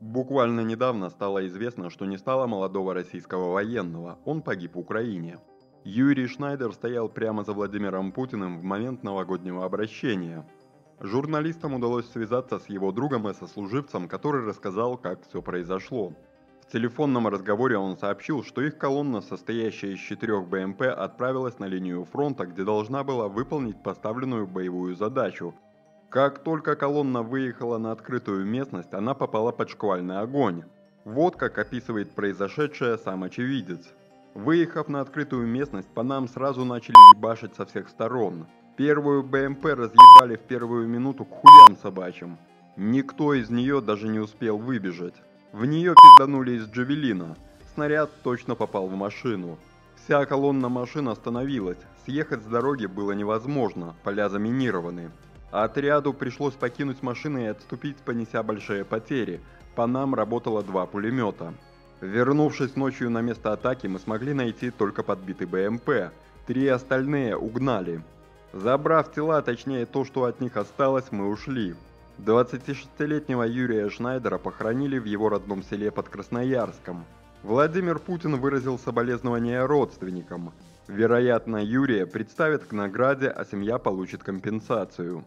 Буквально недавно стало известно, что не стало молодого российского военного, он погиб в Украине. Юрий Шнайдер стоял прямо за Владимиром Путиным в момент новогоднего обращения. Журналистам удалось связаться с его другом и сослуживцем, который рассказал, как все произошло. В телефонном разговоре он сообщил, что их колонна, состоящая из четырех БМП, отправилась на линию фронта, где должна была выполнить поставленную боевую задачу. Как только колонна выехала на открытую местность, она попала под шквальный огонь. Вот как описывает произошедшее сам очевидец. Выехав на открытую местность, по нам сразу начали ебашить со всех сторон. Первую БМП разъебали в первую минуту к хуям собачьим. Никто из нее даже не успел выбежать. В нее пизданули из джавелина. Снаряд точно попал в машину. Вся колонна машин остановилась. Съехать с дороги было невозможно, поля заминированы. Отряду пришлось покинуть машины и отступить, понеся большие потери. По нам работало два пулемета. Вернувшись ночью на место атаки, мы смогли найти только подбитый БМП. Три остальные угнали. Забрав тела, точнее то, что от них осталось, мы ушли. 26-летнего Юрия Шнайдера похоронили в его родном селе под Красноярском. Владимир Путин выразил соболезнования родственникам. Вероятно, Юрия представят к награде, а семья получит компенсацию.